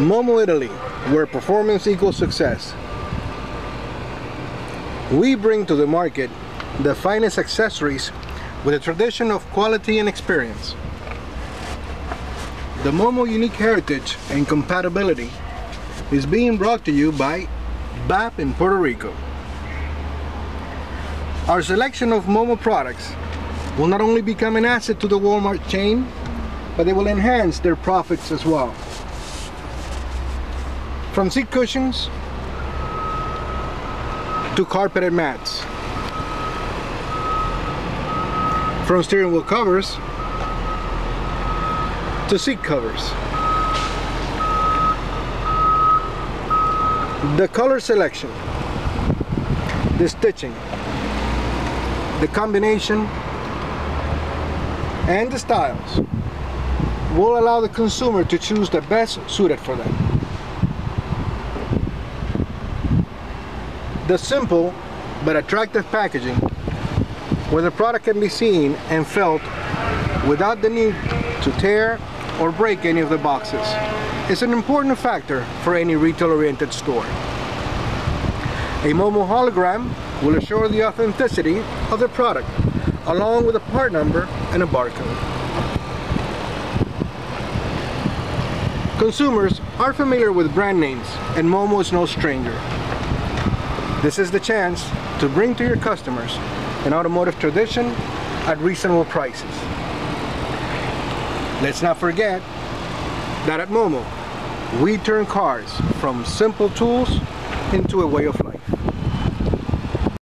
Momo Italy, where performance equals success. We bring to the market the finest accessories with a tradition of quality and experience. The Momo unique heritage and compatibility is being brought to you by BAP in Puerto Rico. Our selection of Momo products will not only become an asset to the Walmart chain, but they will enhance their profits as well. From seat cushions to carpeted mats. From steering wheel covers to seat covers. The color selection, the stitching, the combination, and the styles will allow the consumer to choose the best suited for them. The simple but attractive packaging where the product can be seen and felt without the need to tear or break any of the boxes is an important factor for any retail-oriented store. A Momo hologram will assure the authenticity of the product along with a part number and a barcode. Consumers are familiar with brand names and Momo is no stranger. This is the chance to bring to your customers an automotive tradition at reasonable prices. Let's not forget that at Momo, we turn cars from simple tools into a way of life.